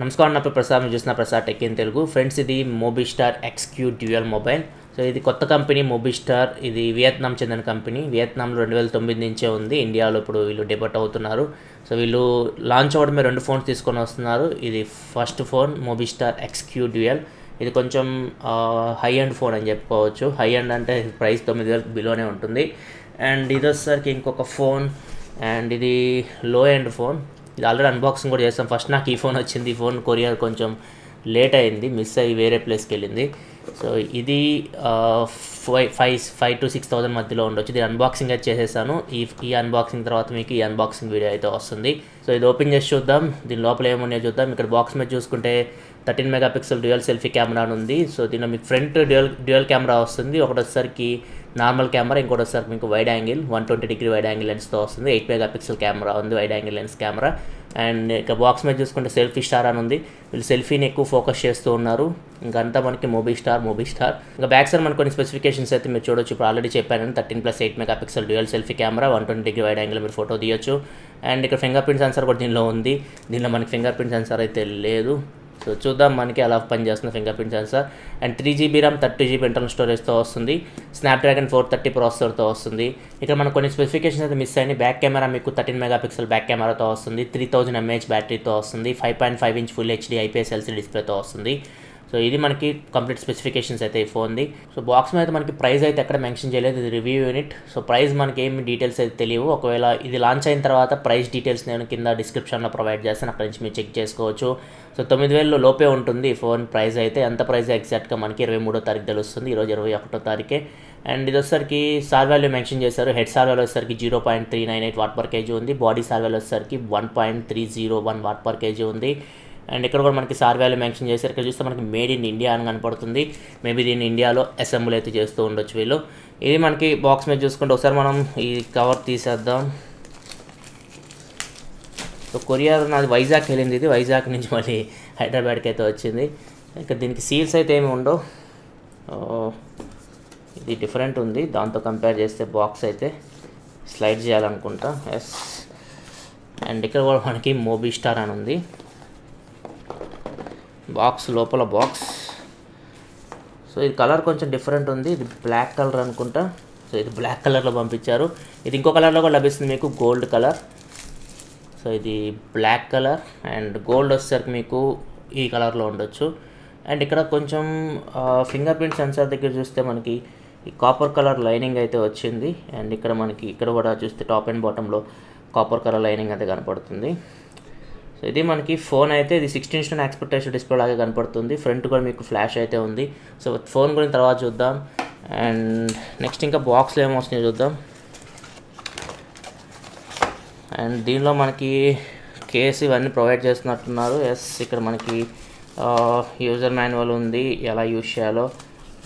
నమస్కారం నా పేరు ప్రసాద్ మీరు చూసిన Prasad tech in Telugu. Friends ఇది Mobistar XQ dual mobile so ఇది కొత్త కంపెనీ మోబిస్టార్ ఇది వియత్నాం చెందిన కంపెనీ. వియత్నాంలో రెండు వేల తొమ్మిది నుంచే ఉంది. ఇండియాలో ఇప్పుడు వీళ్ళు డెబట్ అవుతున్నారు. సో వీళ్ళు లాంచ్ అవ్వడమే రెండు ఫోన్స్ తీసుకొని వస్తున్నారు. ఇది first phone Mobistar XQ dual ఇది కొంచెం హై అండ్ ఫోన్ అని చెప్పుకోవచ్చు. హై అండ్ అంటే ప్రైస్ తొమ్మిది వేల బిలోనే ఉంటుంది. అండ్ ఇది వచ్చేసరికి ఇంకొక ఫోన్ అండ్ ఇది లో ఎండ్ ఫోన్ ఇది ఆల్రెడీ అన్బాక్సింగ్ కూడా చేస్తాం. ఫస్ట్ నాకు ఈ ఫోన్ వచ్చింది. ఈ ఫోన్ కొరియర్ కొంచెం లేట్ అయింది. మిస్ అయ్యి వేరే ప్లేస్కి వెళ్ళింది. సో ఇది five five five to six thousand మధ్యలో ఉండొచ్చు. ఇది అన్బాక్సింగ్ అయితే చేసేసాను. ఈ ఈ అన్బాక్సింగ్ తర్వాత మీకు ఈ అన్బాక్సింగ్ వీడియో అయితే వస్తుంది. సో ఇది ఓపెన్ చేసి చూద్దాం. దీని లోపల ఏమున్నాయో చూద్దాం. ఇక్కడ బాక్స్ మీద చూసుకుంటే thirteen megapixel dual selfie camera అని ఉంది. సో దీనిలో మీకు ఫ్రంట్ డ్యూయల్ డ్యూయల్ కెమెరా వస్తుంది. ఒకటి వచ్చేసరికి నార్మల్ కెమెరా ఇంకోటి వచ్చేసరికి మీకు wide angle one twenty degree wide angle లెన్స్తో వస్తుంది. ఎయిట్ మెగా పిక్సెల్ కెమెరా ఉంది wide angle lens camera and ఇక బాక్స్ మీద చూసుకుంటే సెల్ఫీ స్టార్ అని ఉంది. వీళ్ళు సెల్ఫీని ఎక్కువ ఫోకస్ చేస్తూ ఉన్నారు. ఇంకంతా మనకి మూవీ స్టార్ మూవీ స్టార్ ఇంకా బ్యాక్ సైడ్ మనకు కొన్ని స్పెసిఫికేషన్స్ అయితే మీరు చూడొచ్చు. ఇప్పుడు ఆల్రెడీ చెప్పాను thirteen plus eight megapixel dual selfie camera one twenty degree wide angle మీరు ఫోటో తీయొచ్చు. అండ్ ఇక్కడ ఫింగర్ ప్రింట్ సెన్సార్ కూడా దీనిలో ఉంది. దీనిలో మనకి ఫింగర్ ప్రింట్ సెన్సార్ అయితే లేదు. సో చూద్దాం మనకి అలా పనిచేస్తుంది fingerprint sensor and three GB RAM thirty GB internal స్టోరేజ్తో వస్తుంది. స్నాప్డ్రాగన్ ఫోర్ థర్టీ ప్రాసెసర్తో వస్తుంది. ఇక్కడ మనకు కొన్ని స్పెసిఫికేషన్స్ అయితే మిస్ అయినాయి. బ్యాక్ కెమెరా మీకు థర్టీన్ మెగా పిక్సెల్ బ్యాక్ కెమెరాతో వస్తుంది. త్రీ థౌజండ్ ఎంఏహెచ్ బ్యాటరీతో వస్తుంది. Five point five inch full HD IPS LC డిస్ప్లేతో వస్తుంది. సో ఇది మనకి కంప్లీట్ స్పెసిఫికేషన్స్ అయితే ఈ ఫోన్ది సో బాక్స్ మీద మనకి ప్రైస్ అయితే ఎక్కడ మెన్షన్ చేయలేదు. ఇది రివ్యూ యూనిట్ సో ప్రైస్ మనకి ఏమి డీటెయిల్స్ అయితే తెలియవు. ఒకవేళ ఇది లాంచ్ అయిన తర్వాత ప్రైస్ డీటెయిల్స్ నేను కింద డిస్క్రిప్షన్లో ప్రొవైడ్ చేస్తాను. అక్కడ నుంచి మీరు చెక్ చేసుకోవచ్చు. సో తొమ్మిది వేలు లోపే ఉంటుంది ఈ ఫోన్ ప్రైస్ అయితే. ఎంత ప్రైస్ ఎగ్జాక్ట్గా మనకి ఇరవై మూడో తారీఖు తెలుస్తుంది. ఈరోజు ఇరవై ఒకటో తారీఖే. అండ్ ఇది వచ్చేసరికి సార్ వాల్యూ మెన్షన్ చేశారు. హెడ్ సార్ వాల్యూ వచ్చేసరికి zero point three nine eight watt per KG ఉంది. బాడీ సార్ వాల్యూ వచ్చేసరికి one point three zero one watt per KG ఉంది. అండ్ ఇక్కడ కూడా మనకి సార్ వాల్యూ మెన్షన్ చేశారు. ఇక్కడ చూస్తే మనకి మేడ్ ఇన్ ఇండియా అని కనపడుతుంది. మేబీ దీన్ని ఇండియాలో అసెంబ్లీ అయితే చేస్తూ ఉండొచ్చు వీళ్ళు. ఇది మనకి బాక్స్ మీద చూసుకుంటే ఒకసారి మనం ఈ కవర్ తీసేద్దాం. సో కొరియర్ నాది వైజాగ్ వెళ్ళింది ఇది. వైజాగ్ నుంచి మళ్ళీ హైదరాబాద్కి అయితే వచ్చింది. ఇంకా దీనికి సీల్స్ అయితే ఏమి ఉండవు. ఇది డిఫరెంట్ ఉంది. దాంతో కంపేర్ చేస్తే బాక్స్ అయితే స్లైడ్ చేయాలనుకుంటా. ఎస్ అండ్ ఇక్కడ కూడా మనకి మోబీ స్టార్ అని ఉంది. బాక్స్ లోపల బాక్స్. సో ఇది కలర్ కొంచెం డిఫరెంట్ ఉంది. ఇది బ్లాక్ కలర్ అనుకుంటా. సో ఇది బ్లాక్ కలర్లో పంపించారు. ఇది ఇంకో కలర్లో కూడా లభిస్తుంది మీకు గోల్డ్ కలర్. సో ఇది బ్లాక్ కలర్ అండ్ గోల్డ్ వచ్చేసరికి మీకు ఈ కలర్లో ఉండొచ్చు. అండ్ ఇక్కడ కొంచెం ఫింగర్ ప్రింట్ సెన్సార్ దగ్గర చూస్తే మనకి ఈ కాపర్ కలర్ లైనింగ్ అయితే వచ్చింది. అండ్ ఇక్కడ మనకి ఇక్కడ కూడా చూస్తే టాప్ అండ్ బాటంలో కాపర్ కలర్ లైనింగ్ అయితే కనపడుతుంది. సో ఇది మనకి ఫోన్ అయితే ఇది సిక్స్టీన్ ఇన్స్టెంట్ ఎక్స్పెక్టేషన్ డిస్ప్లే లాగా కనపడుతుంది. ఫ్రంట్ కూడా మీకు ఫ్లాష్ అయితే ఉంది. సో ఫోన్ గురించి తర్వాత చూద్దాం. అండ్ నెక్స్ట్ ఇంకా బాక్స్లో ఏమొస్తున్నాయో చూద్దాం. అండ్ దీనిలో మనకి కేస్ ఇవన్నీ ప్రొవైడ్ చేస్తున్నట్టున్నారు. ఎస్ ఇక్కడ మనకి యూజర్ మాన్యువల్ ఉంది. ఎలా యూజ్ చేయాలో.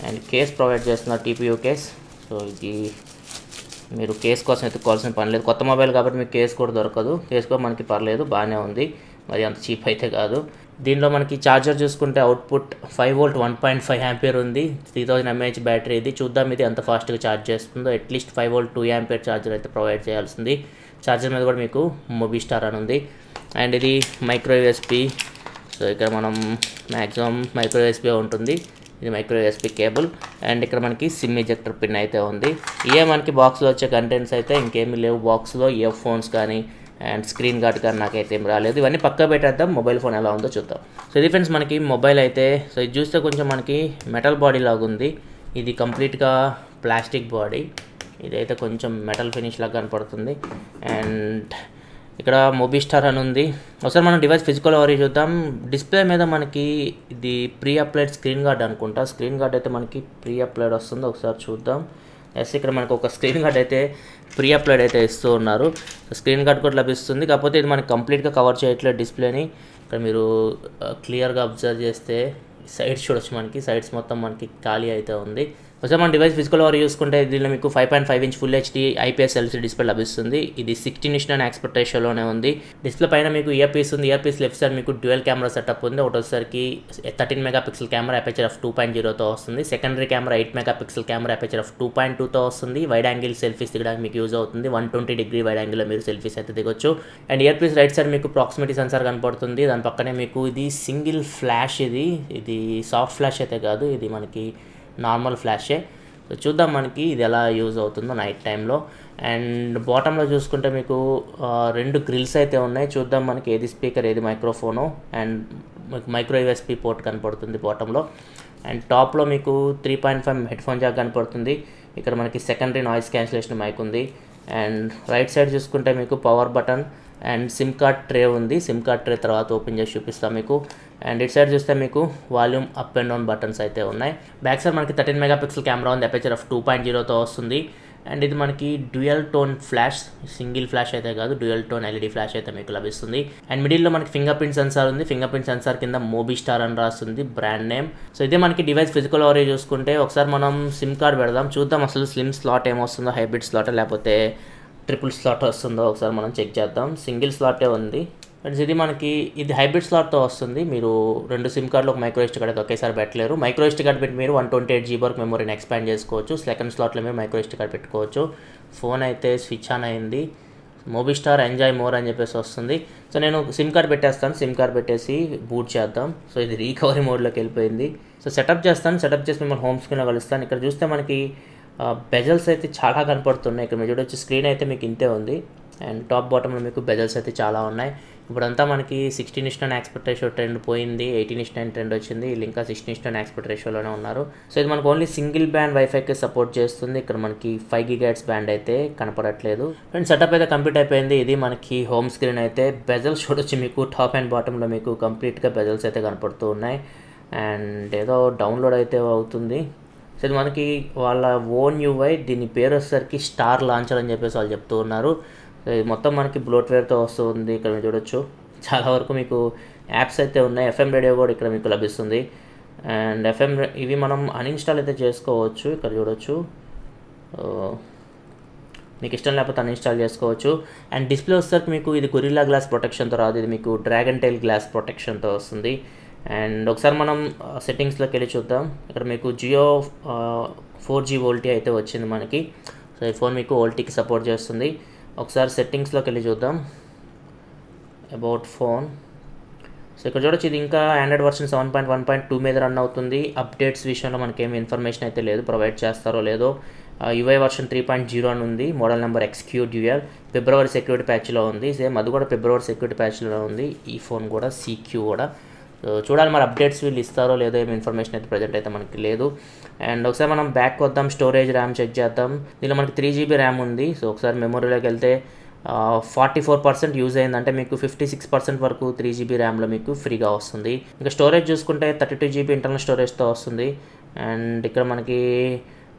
అండ్ కేస్ ప్రొవైడ్ చేస్తున్నారు టీపీయూ కేస్ సో ఇది మీరు కేస్ కోసం ఎత్తుకోవాల్సిన పని లేదు. కొత్త మొబైల్ కాబట్టి మీకు కేస్ కూడా దొరకదు. కేస్ కూడా మనకి పర్లేదు. బాగానే ఉంది. మరి అంత చీప్ అయితే కాదు. దీనిలో మనకి ఛార్జర్ చూసుకుంటే output five volt one point five ampere ఉంది. త్రీ థౌజండ్ ఎంఏహెచ్ బ్యాటరీ ఇది. చూద్దాం ఇది ఎంత ఫాస్ట్గా ఛార్జ్ చేస్తుందో. At least five volt two ampere charger అయితే ప్రొవైడ్ చేయాల్సింది. ఛార్జర్ మీద కూడా మీకు మొబీ స్టార్ అని ఉంది. అండ్ ఇది మైక్రో యూఎస్పి సో ఇక్కడ మనం మ్యాక్సిమం మైక్రో ఉంటుంది. ఇది మైక్రో కేబుల్ అండ్ ఇక్కడ మనకి సిమ్ ఎజెక్టర్ పిన్ అయితే ఉంది. ఇవే మనకి బాక్స్లో వచ్చే కంటెంట్స్ అయితే ఇంకేమీ లేవు. బాక్స్లో ఇయర్ ఫోన్స్ కానీ అండ్ స్క్రీన్ గార్డ్ కానీ నాకైతే ఏం రాలేదు. ఇవన్నీ పక్క పెట్టేద్దాం. మొబైల్ ఫోన్ ఎలా ఉందో చూద్దాం. సో ఇది ఫ్రెండ్స్ మనకి మొబైల్ అయితే సో ఇది చూస్తే కొంచెం మనకి మెటల్ బాడీ లాగా ఉంది. ఇది కంప్లీట్గా ప్లాస్టిక్ బాడీ. ఇదైతే కొంచెం మెటల్ ఫినిష్ లాగా కనపడుతుంది. అండ్ ఇక్కడ మొబీ స్టార్ అని ఉంది. ఒకసారి మనం డివైస్ ఫిజికల్ ఓవరీ చూద్దాం. డిస్ప్లే మీద మనకి ఇది ప్రీ అప్లైడ్ స్క్రీన్ గార్డ్ అనుకుంటా. స్క్రీన్ గార్డ్ అయితే మనకి ప్రీ అప్లైడ్ వస్తుంది. ఒకసారి చూద్దాం. ఎస్ ఇక్కడ మనకు ఒక స్క్రీన్ గార్డ్ అయితే ప్రీ అప్లైడ్ అయితే ఇస్తూ ఉన్నారు. స్క్రీన్ గార్డ్ కూడా లభిస్తుంది. కాకపోతే ఇది మనకి కంప్లీట్గా కవర్ చేయట్లేదు డిస్ప్లేని ఇక్కడ మీరు uh, క్లియర్గా అబ్జర్వ్ చేస్తే సైడ్స్ చూడొచ్చు మనకి. సైడ్స్ మొత్తం మనకి ఖాళీ అయితే ఉంది. ఒకసారి మన డివైస్ ఫిజికల్ వారు చూసుకుంటే దీనిలో మీకు five point five inch full HD IPS LC display లభిస్తుంది. ఇది సిక్స్టీన్ ఇష్ అండ్ ఎక్స్పెక్ట్ రేషియోలోనే ఉంది. డిస్ప్లే పైన మీకు ఇయర్ పీస్ ఉంది. ఇయర్ పీస్ లెఫ్ట్ సైడ్ మీకు డ్యూయల్ కెమెరా సెటప్ ఉంది. ఒకటోసరికి thirteen megapixel camera aperture of two point జీరోతో వస్తుంది. Secondary camera eight megapixel camera aperture of two point టూతో వస్తుంది. వైడ్ యాంగిల్ సెల్ఫీస్ దిగడానికి మీకు యూజ్ అవుతుంది. వన్ ట్వంటీ డిగ్రీ వైడ్ యాంగిల్లో మీరు సెల్ఫీస్ అయితే దిగొచ్చు. And year piece right side మీకు ప్రాక్సిమిటీ సెన్సార్ కనపడుతుంది. దాని పక్కనే మీకు ఇది సింగిల్ ఫ్లాష్ ఇది. ఇది సాఫ్ట్ ఫ్లాష్ అయితే కాదు. ఇది మనకి నార్మల్ ఫ్లాషే. సో చూద్దాం మనకి ఇది ఎలా యూజ్ అవుతుందో నైట్ టైంలో. అండ్ బాటంలో చూసుకుంటే మీకు రెండు గ్రిల్స్ అయితే ఉన్నాయి. చూద్దాం మనకి ఏది స్పీకర్ ఏది మైక్రోఫోను అండ్ మీకు మైక్రో యూఎస్పి పోర్ట్ కనపడుతుంది బాటంలో. అండ్ టాప్లో మీకు three point five headphone jack కనపడుతుంది. ఇక్కడ మనకి సెకండరీ నాయిస్ క్యాన్సిలేషన్ మైక్ ఉంది. అండ్ రైట్ సైడ్ చూసుకుంటే మీకు power button and SIM card tray ఉంది. సిమ్ కార్డ్ ట్రే తర్వాత ఓపెన్ చేసి చూపిస్తాం మీకు. అండ్ ఇటు సైడ్ చూస్తే మీకు volume up and down buttons అయితే ఉన్నాయి. బ్యాక్ సైడ్ మనకి థర్టీన్ మెగా పిక్సెల్ కెమెరా ఉంది. అపేచర్ ఆఫ్ టూ పాయింట్ జీరోతో వస్తుంది. అండ్ ఇది మనకి dual tone flash single flash అయితే కాదు. డ్యూయల్ టోన్ ఎల్ఈడి ఫ్లాష్ అయితే మీకు లభిస్తుంది. అండ్ మిడిల్లో మనకి ఫింగర్ ప్రింట్ సెన్సార్ ఉంది. ఫింగర్ ప్రింట్ సెన్సార్ కింద మోబీ స్టార్ అని రాస్తుంది బ్రాండ్ నేమ్. సో ఇదే మనకి డివైస్ ఫిజికల్ ఓవరేజ్ చూసుకుంటే ఒకసారి మనం సిమ్ కార్డ్ పెడదాం. చూద్దాం అసలు స్లిమ్ స్లాట్ ఏమొస్తుందో హైబ్రిడ్ స్లాట్ లేకపోతే ట్రిపుల్ స్లాట్ వస్తుందో ఒకసారి మనం చెక్ చేద్దాం. సింగిల్ స్లాటే ఉంది. ఫ్రెండ్స్ ఇది మనకి ఇది హైబ్రిడ్ స్లాట్తో వస్తుంది. మీరు రెండు సిమ్ కార్డులు ఒక మైక్రో ఎస్టీ కార్డ్ అయితే ఒకేసారి పెట్టలేరు. మైక్రో ఎస్టీ కార్డ్ పెట్టి మీరు వన్ ట్వంటీ ఎయిట్ జీబీ వరకు మెమరీని ఎక్స్పాండ్ చేసుకోవచ్చు. సెకండ్ స్లాట్లో మీరు మైక్రో ఎస్టీ కార్డ్ పెట్టుకోవచ్చు. ఫోన్ అయితే స్విచ్ ఆన్ అయింది. మోబిస్టార్ స్టార్ ఎంజాయ్ మోర్ అని చెప్పేసి వస్తుంది. సో నేను సిమ్ కార్డ్ పెట్టేస్తాను. సిమ్ కార్డ్ పెట్టేసి బూట్ చేద్దాం. సో ఇది రీకవరీ మోడ్లోకి వెళ్ళిపోయింది. సో సెటప్ చేస్తాను. సెటప్ చేసి మిమ్మల్ని హోమ్ స్క్రీన్లో కలుస్తాను. ఇక్కడ చూస్తే మనకి బెజల్స్ అయితే చాలా కనపడుతున్నాయి ఇక్కడ మీరు చూడొచ్చు. స్క్రీన్ అయితే మీకు ఇంతే ఉంది. అండ్ టాప్ బాటంలో మీకు బెజల్స్ అయితే చాలా ఉన్నాయి. ఇప్పుడంతా మనకి sixteen is to nine aspect ratio trend పోయింది. ఎయిటీన్ ఇస్ నైన్ ట్రెండ్ వచ్చింది. వీళ్ళు ఇంకా sixteen is to nine aspect రేషియోలోనే ఉన్నారు. సో ఇది మనకు ఓన్లీ సింగిల్ బ్యాండ్ వైఫైకి సపోర్ట్ చేస్తుంది. ఇక్కడ మనకి ఫైవ్ గిగాట్స్ బ్యాండ్ అయితే కనపడట్లేదు. అండ్ సెటప్ అయితే కంప్లీట్ అయిపోయింది. ఇది మనకి హోమ్ స్క్రీన్ అయితే. బెజల్స్ చూడొచ్చు మీకు. టాప్ అండ్ బాటంలో మీకు కంప్లీట్గా బెజల్స్ అయితే కనపడుతూ ఉన్నాయి. అండ్ ఏదో డౌన్లోడ్ అయితే అవుతుంది. సో ఇది మనకి వాళ్ళ ఓన్ యూఐ దీని పేరు వచ్చేసరికి స్టార్ లాంచర్ అని చెప్పేసి వాళ్ళు చెప్తూ ఉన్నారు. మొత్తం మనకి బ్లోట్వేర్తో వస్తుంది ఇక్కడ మీరు చూడొచ్చు. చాలా వరకు మీకు యాప్స్ అయితే ఉన్నాయి. ఎఫ్ఎం రేడియో కూడా ఇక్కడ మీకు లభిస్తుంది. అండ్ ఎఫ్ఎం ఇవి మనం అన్ఇన్స్టాల్ అయితే చేసుకోవచ్చు. ఇక్కడ చూడొచ్చు. మీకు ఇష్టం లేకపోతే అన్ఇన్స్టాల్ చేసుకోవచ్చు. అండ్ డిస్ప్లే వచ్చేసరికి మీకు ఇది గొరిల్లా గ్లాస్ ప్రొటెక్షన్తో రాదు. ఇది మీకు డ్రాగన్ టైల్ గ్లాస్ ప్రొటెక్షన్తో వస్తుంది. అండ్ ఒకసారి మనం సెట్టింగ్స్లోకి వెళ్ళి చూద్దాం. ఇక్కడ మీకు జియో ఫోర్ జీ వోల్టీ అయితే వచ్చింది మనకి. సో ఈ ఫోన్ మీకు ఓల్టీకి సపోర్ట్ చేస్తుంది. ఒకసారి సెట్టింగ్స్లోకి వెళ్ళి చూద్దాం. అబౌట్ ఫోన్ సో ఇక్కడ చూడొచ్చు ఇది ఇంకా Android version seven point one point two మీద రన్ అవుతుంది. అప్డేట్స్ విషయంలో మనకి ఇన్ఫర్మేషన్ అయితే లేదు. ప్రొవైడ్ చేస్తారో లేదో. UI version three point zero అని ఉంది. మోడల్ నెంబర్ ఎక్స్క్యూ డ్యూఎల్ ఫిబ్రవరి సెక్యూరిటీ ప్యాచ్లో ఉంది. సేమ్ అది కూడా ఫిబ్రవరి సెక్యూరిటీ ప్యాచ్లో ఉంది. ఈ ఫోన్ కూడా సీక్యూ కూడా. సో చూడాలి మరి అప్డేట్స్ వీళ్ళు ఇస్తారో లేదో ఏమి ఇన్ఫర్మేషన్ అయితే ప్రజెంట్ అయితే మనకి లేదు. అండ్ ఒకసారి మనం బ్యాక్ వద్దాం స్టోరేజ్ ర్యామ్ చెక్ చేద్దాం. దీనిలో మనకి త్రీ జీబీ ర్యామ్ ఉంది. సో ఒకసారి మెమొరీలోకి వెళ్తే ఫార్టీ ఫోర్ పర్సెంట్ యూజ్ అయిందంటే మీకు ఫిఫ్టీ సిక్స్ పర్సెంట్ వరకు త్రీ జీబీ ర్యామ్లో మీకు ఫ్రీగా వస్తుంది. ఇంకా స్టోరేజ్ చూసుకుంటే థర్టీ టూ జీబీ ఇంటర్నల్ స్టోరేజ్తో వస్తుంది. అండ్ ఇక్కడ మనకి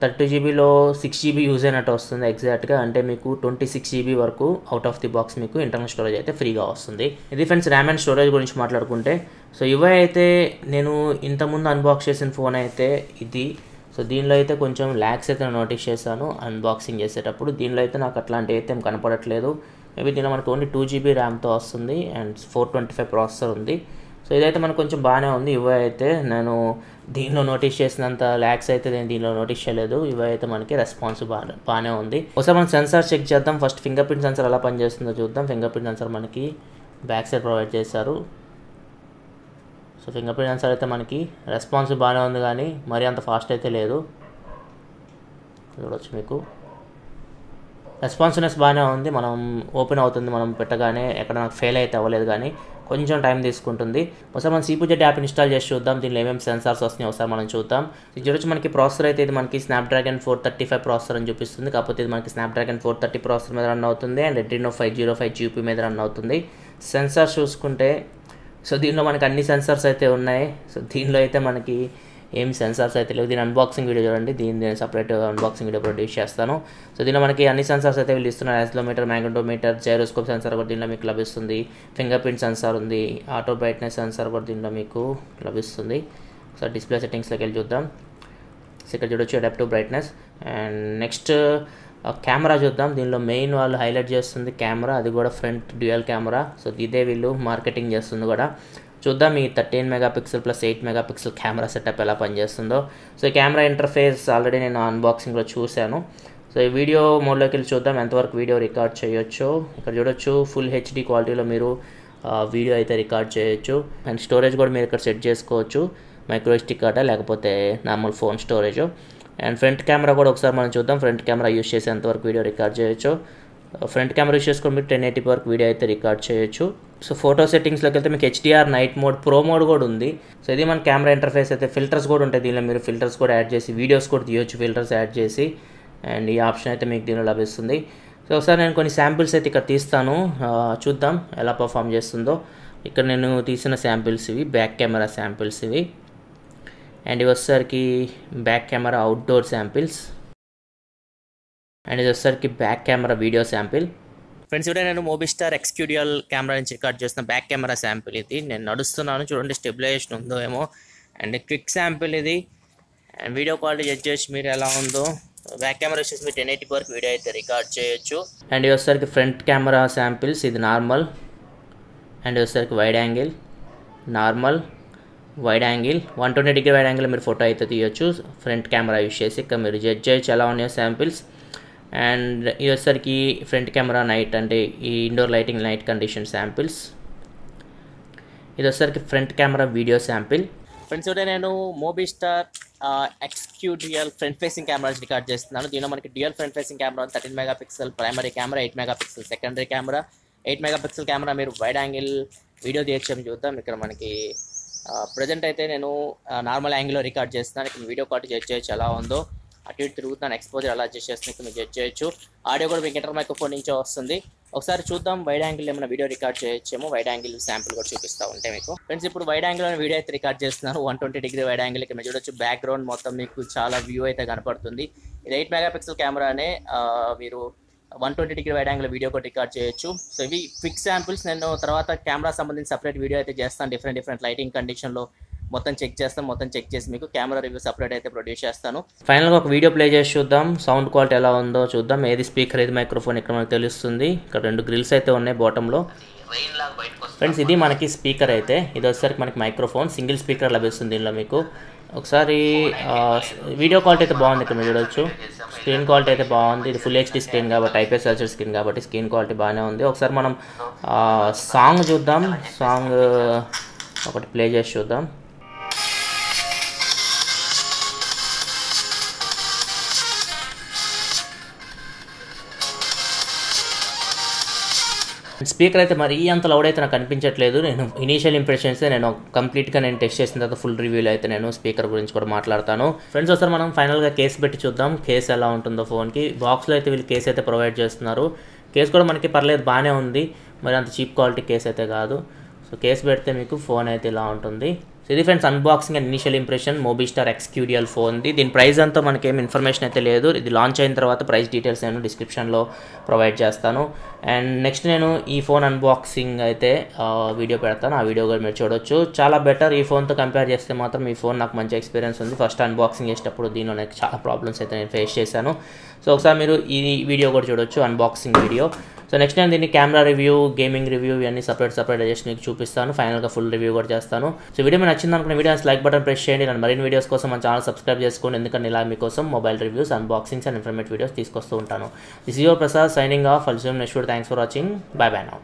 థర్టీ జీబీలో సిక్స్ జీబీ యూజ్ అయినట్టు వస్తుంది ఎగ్జాక్ట్గా అంటే మీకు ట్వంటీ సిక్స్ జీబీ వరకు అవుట్ ఆఫ్ ది బాక్స్ మీకు ఇంటర్నల్ స్టోరేజ్ అయితే ఫ్రీగా వస్తుంది. ఇది ఫ్రెండ్స్ ర్యామ్ అండ్ స్టోరేజ్ గురించి మాట్లాడుకుంటే సో ఇవే అయితే నేను ఇంతకుముందు అన్బాక్స్ చేసిన ఫోన్ అయితే ఇది. సో దీనిలో అయితే కొంచెం ల్యాక్స్ అయితే నోటీస్ చేశాను అన్బాక్సింగ్ చేసేటప్పుడు. దీనిలో అయితే నాకు అట్లాంటి అయితే ఏం కనపడట్లేదు. మేబీ దీనిలో మనకు ఓన్లీ టూ జీబీ ర్యామ్తో వస్తుంది and four twenty five processor ఉంది. సో ఇదైతే మనకు కొంచెం బాగానే ఉంది. ఇవే అయితే నేను దీనిలో నోటీస్ చేసినంత ల్యాక్స్ అయితే నేను దీనిలో నోటీస్ చేయలేదు. ఇవైతే అయితే మనకి రెస్పాన్స్ బాగా బాగానే ఉంది. ఒకసారి మనం సెన్సార్ చెక్ చేద్దాం. ఫస్ట్ ఫింగర్ ప్రింట్ సెన్సార్ ఎలా పనిచేస్తుందో చూద్దాం. ఫింగర్ ప్రింట్ సెన్సార్ మనకి బ్యాక్ సైడ్ ప్రొవైడ్ చేశారు. సో ఫింగర్ ప్రింట్ సెన్సార్ అయితే మనకి రెస్పాన్స్ బాగానే ఉంది కానీ మరీ అంత ఫాస్ట్ అయితే లేదు. చూడవచ్చు మీకు. రెస్పాన్సివ్నెస్ బాగానే ఉంది. మనం ఓపెన్ అవుతుంది. మనం పెట్టగానే ఎక్కడ నాకు ఫెయిల్ అయితే అవ్వలేదు కానీ కొంచెం టైం తీసుకుంటుంది. ఒకసారి మనం సీపూజెట్ యాప్ ఇన్స్టాల్ చేసి చూద్దాం. దీనిలో ఏమేమి సెన్సార్స్ వస్తున్నాయి ఒకసారి మనం చూద్దాం. ఇది చూడొచ్చు మనకి ప్రాసెసర్ అయితే ఇది మనకి Snapdragon four thirty five processor అని చూపిస్తుంది. కాకపోతే ఇది మనకి స్నాప్డ్రాగన్ ఫోర్ థర్టీ ప్రాసెసర్ మీద రన్ అవుతుంది. And Adreno five zero five GP మీద రన్ అవుతుంది. సెన్సార్స్ చూసుకుంటే సో దీనిలో మనకి అన్ని సెన్సార్స్ అయితే ఉన్నాయి. సో దీనిలో అయితే మనకి ఏం సెన్సార్స్ అయితే లేవు. దీని అన్బాక్సింగ్ వీడియో చూడండి. దీని నేను సపరేట్ అన్బాక్సింగ్ వీడియో ప్రొడ్యూస్ చేస్తాను. సో దీనిలో మనకి అన్ని సెన్సార్స్ అయితే వీళ్ళు ఇస్తున్నారు. యాక్సిలోమీటర్ మ్యాగ్నెటోమీటర్ జైరోస్కోప్ సెన్సార్ కూడా దీనిలో మీకు లభిస్తుంది. ఫింగర్ ప్రింట్ సెన్సార్ ఉంది. ఆటో బ్రైట్నెస్ సెన్సార్ కూడా దీనిలో మీకు లభిస్తుంది. సో డిస్ప్లే సెట్టింగ్స్లోకి వెళ్ళి చూద్దాం. సో ఇక్కడ చూడొచ్చు adaptive brightness and next camera చూద్దాం. దీనిలో మెయిన్ వాళ్ళు హైలైట్ చేస్తుంది కెమెరా అది కూడా ఫ్రంట్ డ్యూయల్ కెమెరా సో ఇదే వీళ్ళు మార్కెటింగ్ చేస్తుంది కూడా. చూద్దాం ఈ thirteen megapixel plus eight megapixel camera setup ఎలా పనిచేస్తుందో. సో ఈ కెమెరా ఇంటర్ఫేస్ ఆల్రెడీ నేను అన్బాక్సింగ్లో చూశాను. సో ఈ వీడియో మోడ్లోకి వెళ్ళి చూద్దాం ఎంతవరకు వీడియో రికార్డ్ చేయొచ్చు. ఇక్కడ చూడొచ్చు ఫుల్ హెచ్డి క్వాలిటీలో మీరు వీడియో అయితే రికార్డ్ చేయొచ్చు. అండ్ స్టోరేజ్ కూడా మీరు ఇక్కడ సెట్ చేసుకోవచ్చు. మైక్రో కార్డా లేకపోతే normal phone storage and front camera కూడా ఒకసారి మనం చూద్దాం. ఫ్రంట్ కెమెరా యూస్ చేసి ఎంతవరకు వీడియో రికార్డ్ చేయొచ్చు. ఫ్రంట్ కెమెరా యూస్ చేసుకొని మీరు టెన్ ఎయిటీ వరకు వీడియో అయితే రికార్డ్ చేయొచ్చు. సో ఫోటో సెట్టింగ్స్లోకి వెళ్తే మీకు HDR night mode pro mode కూడా ఉంది. సో ఇది మన కెమెరా ఇంటర్ఫేస్ అయితే ఫిల్టర్స్ కూడా ఉంటాయి. దీనిలో మీరు ఫిల్టర్స్ కూడా యాడ్ చేసి వీడియోస్ కూడా తీయొచ్చు ఫిల్టర్స్ యాడ్ చేసి. అండ్ ఈ ఆప్షన్ అయితే మీకు దీనిలో లభిస్తుంది. సో ఒకసారి నేను కొన్ని శాంపిల్స్ అయితే ఇక్కడ తీస్తాను. చూద్దాం ఎలా పర్ఫామ్ చేస్తుందో. ఇక్కడ నేను తీసిన శాంపిల్స్ ఇవి బ్యాక్ కెమెరా శాంపిల్స్ ఇవి. అండ్ ఇవి వచ్చేసరికి back camera outdoor samples. And ఇది వచ్చేసరికి back camera video sample. Friends ఇప్పుడే నేను మోబిస్టార్ ఎక్స్క్యూడియల్ కెమెరా నుంచి రికార్డ్ చేసిన బ్యాక్ కెమెరా శాంపిల్ ఇది. నేను నడుస్తున్నాను చూడండి స్టెబిలైజేషన్ ఉందో ఏమో. అండ్ క్విక్ శాంపిల్ ఇది. అండ్ వీడియో క్వాలిటీ జడ్జ్ చేసి మీరు ఎలా ఉందో. బ్యాక్ కెమెరా వచ్చేసి మీరు టెన్ ఎయిటీ వరకు వీడియో అయితే రికార్డ్ చేయొచ్చు. అండ్ ఇది వచ్చేసరికి ఫ్రంట్ కెమెరా శాంపిల్స్ ఇది నార్మల్ అండ్ ఇది వచ్చేసరికి wide angle normal wide angle one twenty degree wide angle మీరు ఫోటో అయితే తీయొచ్చు. ఫ్రంట్ కెమెరా యూస్ చేసి ఇక్కడ మీరు జడ్జ్ చేయొచ్చు ఎలా ఉన్నాయో శాంపిల్స్ అండ్ ఇది వచ్చేసరికి ఫ్రంట్ కెమెరా నైట్ అంటే ఈ indoor lighting night condition samples. ఇది వచ్చేసరికి front camera video sample. Friends కూడా నేను Mobistar XQ dual front facing cameras record చేస్తున్నాను. దీనిలో మనకి dual front facing camera thirteen megapixel primary camera eight megapixel secondary camera eight megapixel camera మీరు wide angle video తీయచ్చని చూద్దాం. ఇక్కడ మనకి ప్రజెంట్ అయితే నేను నార్మల్ యాంగిల్లో రికార్డ్ చేస్తున్నాను. ఇక్కడ వీడియో క్వాలిటీ జడ్జ్ చేయొచ్చు ఎలా ఉందో. అటు ఇటు తిరుగుతున్నాను ఎక్స్పోజర్ అలా అడ్జస్ట్ చేస్తున్నట్టు మీరు జడ్జ్ చేయొచ్చు. ఆడియో కూడా మీకు ఇంటర్ మైక్రోఫోన్ నుంచే వస్తుంది. ఒకసారి చూద్దాం వైడ్ యాంగిల్ ఏమైనా వీడియో రికార్డ్ చేయొచ్చేమో వైడ్ యాంగిల్ శాంపుల్ కూడా చూపిస్తూ ఉంటాయి మీకు. ఫ్రెండ్స్ ఇప్పుడు వైడ్ యాంగిల్ వీడియో అయితే రికార్డ్ చేస్తున్నారు. One twenty degree wide angle ఇక్కడ మీరు చూడొచ్చు. బ్యాక్గ్రౌండ్ మొత్తం మీకు చాలా వ్యూ అయితే కనపడుతుంది. ఇది ఎయిట్ మెగా పిక్సెల్ కెమెరానే మీరు one twenty degree wide angle video కూడా రికార్డ్ చేయొచ్చు. సో ఇవి క్విక్ శాంపుల్స్ నేను తర్వాత కెమెరా సంబంధించి సపరేట్ వీడియో అయితే చేస్తాను. డిఫరెంట్ డిఫరెంట్ లైటింగ్ కండిషన్లో మొత్తం చెక్ చేస్తాం మొత్తం చెక్ చేసి మీకు కెమెరా రివ్యూ సపరేట్ అయితే ప్రొడ్యూస్ చేస్తాను. ఫైనల్గా ఒక వీడియో ప్లే చేసి చూద్దాం. సౌండ్ క్వాలిటీ ఎలా ఉందో చూద్దాం. ఏది స్పీకర్ ఏది మైక్రోఫోన్ ఇక్కడ మనకు తెలుస్తుంది. ఇక్కడ రెండు గ్రిల్స్ అయితే ఉన్నాయి బాటంలో ఫ్రెండ్స్ ఇది మనకి స్పీకర్ అయితే. ఇది వచ్చేసరికి మనకి మైక్రోఫోన్ సింగిల్ స్పీకర్ లభిస్తుంది దీనిలో మీకు. ఒకసారి వీడియో క్వాలిటీ అయితే బాగుంది ఇక్కడ మీరు చూడొచ్చు. స్క్రీన్ క్వాలిటీ అయితే బాగుంది. ఇది ఫుల్ హెచ్డి స్క్రీన్ కాబట్టి ఐపీఎస్ ఎల్సీ స్క్రీన్ కాబట్టి స్క్రీన్ క్వాలిటీ బాగానే ఉంది. ఒకసారి మనం సాంగ్ చూద్దాం. సాంగ్ ఒకటి ప్లే చేసి చూద్దాం. స్పీకర్ అయితే మరీ అంత లౌడ్ అయితే నాకు అనిపించట్లేదు. నేను ఇనీషియల్ ఇంప్రెషన్స్ నేను కంప్లీట్గా నేను టెస్ట్ చేసిన తర్వాత ఫుల్ రివ్యూలో అయితే నేను స్పీకర్ గురించి కూడా మాట్లాడతాను. ఫ్రెండ్స్ ఒకసారి మనం ఫైనల్గా కేసు పెట్టి చూద్దాం. కేసు ఎలా ఉంటుందో ఫోన్కి బాక్స్లో అయితే వీళ్ళు కేసు అయితే ప్రొవైడ్ చేస్తున్నారు. కేసు కూడా మనకి పర్లేదు బాగానే ఉంది. మరి అంత చీప్ క్వాలిటీ కేసు అయితే కాదు. సో కేసు పెడితే మీకు ఫోన్ అయితే ఇలా ఉంటుంది. సో ఇది friends unboxing and initial impression Mobistar XQ dual ఉంది. దీని ప్రైస్ అంతా మనకేం ఏం ఇన్ఫర్మేషన్ అయితే లేదు. ఇది లాంచ్ అయిన తర్వాత ప్రైస్ డీటెయిల్స్ నేను డిస్క్రిప్షన్లో ప్రొవైడ్ చేస్తాను. అండ్ నెక్స్ట్ నేను ఈ ఫోన్ అన్బాక్సింగ్ అయితే వీడియో పెడతాను. ఆ వీడియో కూడా మీరు చూడొచ్చు. చాలా బెటర్ ఈ ఫోన్తో కంపేర్ చేస్తే మాత్రం ఈ ఫోన్ నాకు మంచి ఎక్స్పీరియన్స్ ఉంది. ఫస్ట్ అన్బాక్సింగ్ చేసేటప్పుడు దీనిలో నాకు చాలా ప్రాబ్లమ్స్ అయితే నేను ఫేస్ చేశాను. సో ఒకసారి మీరు ఈ వీడియో కూడా చూడొచ్చు అన్బాక్సింగ్ వీడియో సో నెక్స్ట్ నేను దీన్ని కెమెరా రివ్యూ గేమింగ్ రివ్యూ ఇవన్నీ సపరేట్ సపరేట్ చేసి మీకు చూపిస్తాను. ఫైనల్గా ఫుల్ రివ్యూ కూడా చేస్తాను. సో వీడియో మీకు నచ్చింది అనుకున్న వీడియోస్ లైక్ బటన్ ప్రెస్ చేయండి. నేను మరిన్ని వీడియోస్ కోసం మన ఛానల్ సబ్స్క్రైబ్ చేసుకోండి. ఎందుకంటే ఇలా మీకోసం mobile reviews unboxings and informative videos తీసుకొస్తూ ఉంటాను. This your Prasad signing off అల్సూమ్ next thanks for watching bye bye now